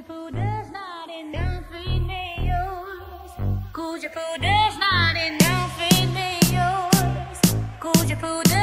your food is not in me yours. Cause your food is not in in me yours. Cause your food